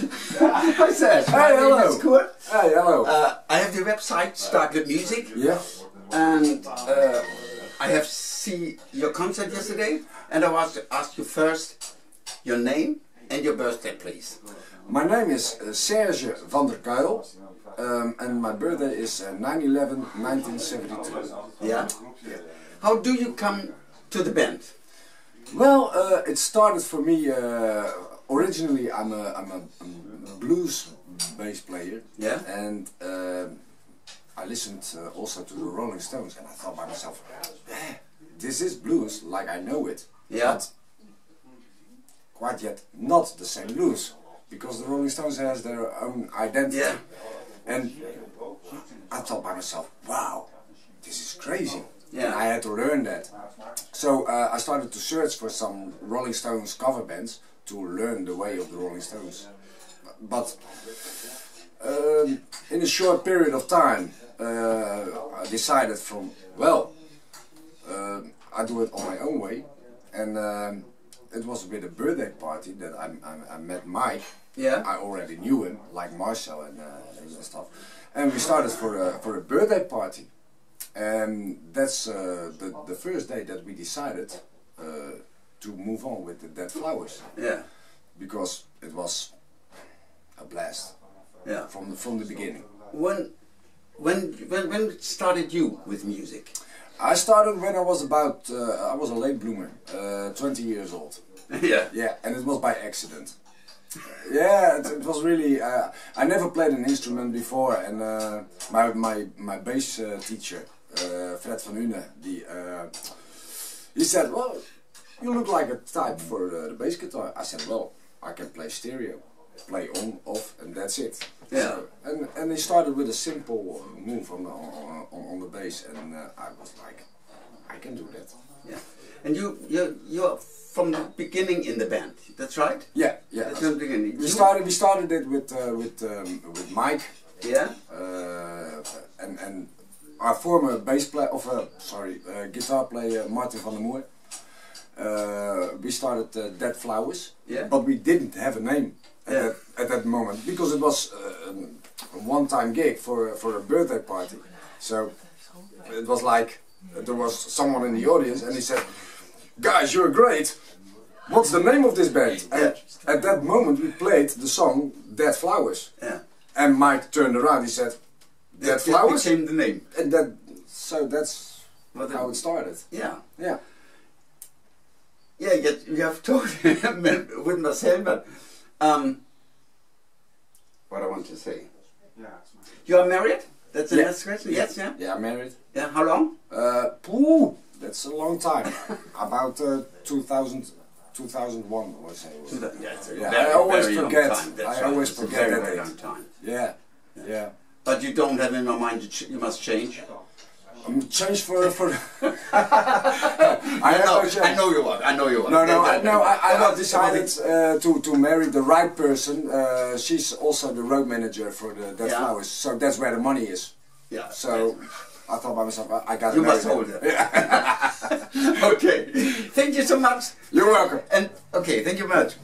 Hi Serge. Hey, hello. Kurt. Hey, hello. Uh, I have the website StarClub-Music, yeah. and uh, I have seen your concert yesterday, and I want to ask you first your name and your birthday, please. My name is uh, Serge van der Kuil, um, and my birthday is uh, 9-11, 1972. Yeah. How do you come to the band? Well, uh, it started for me. Uh, originally, I'm a, I'm a, I'm a blues bass player. Yeah. And uh, I listened uh, also to the Rolling Stones, and I thought by myself, eh, this is blues like I know it. Yeah. But quite yet not the same blues, because the Rolling Stones has their own identity. Yeah. And I thought by myself, wow, this is crazy. Yeah. And I had to learn that. So uh, I started to search for some Rolling Stones cover bands to learn the way of the Rolling Stones. But um, in a short period of time, uh, I decided from, well, uh, I do it on my own way. And um, it was with a birthday party that I, I, I met Mike. Yeah. I already knew him, like Marcel and, uh, and stuff. And we started for a, for a birthday party. And that's uh, the, the first day that we decided to move on with the Dead Flowers. Yeah. Because it was a blast Yeah. from the, from the beginning. When, when, when, when started you with music? I started when I was about, uh, I was a late bloomer, uh, 20 years old. yeah. Yeah, and it was by accident. yeah, it, it was really. Uh, I never played an instrument before, and uh, my my my bass uh, teacher, uh, Fred van Une, the uh, he said, "Well, you look like a type for the, the bass guitar." I said, "Well, I can play stereo, play on, off, and that's it." Yeah. So, and and he started with a simple move on the on, on, on the bass, and uh, I was like, "I can do that." Yeah. And you, you, you're from the beginning in the band. That's right. Yeah, yeah. That's from the beginning. We You- started. We started it with uh, with um, with Mike, Yeah. uh, and and our former bass player, of uh, sorry, uh, guitar player Martin van der Moer. Uh, we started uh, Dead Flowers, Yeah. but we didn't have a name at, Yeah. that, at that moment because it was uh, a one-time gig for for a birthday party. So it was like there was someone in the audience, and he said, "Guys, you're great. What's the name of this band?" And at that moment, we played the song Dead Flowers. Yeah. And Mike turned around. He said, "Dead That flowers," became the name. and that. So that's how it started. Yeah. Yeah. Yeah, yet you have told with myself, but um, what I want to say. Yeah, You are married? That's the Yeah. next question. Yes, yeah. Yeah, I'm married. Yeah. How long? Uh, pooh, that's a long time. About uh, 2000, 2001, I would say. Yeah, it's a Yeah, very, I always forget. I right. always It's forget very, that very long time. Yeah, yeah. But you don't have in your mind you, ch- you must change. Um, change for for. I know, no. I know you are. I know you are. No, no, I, no. I, I have decided uh, to to marry the right person. Uh, she's also the road manager for the Dead Yeah. Flowers, so that's where the money is. Yeah. So I thought by myself, I, I got. You must hold it. Yeah. okay. Thank you so much. You're welcome. And okay, thank you very much.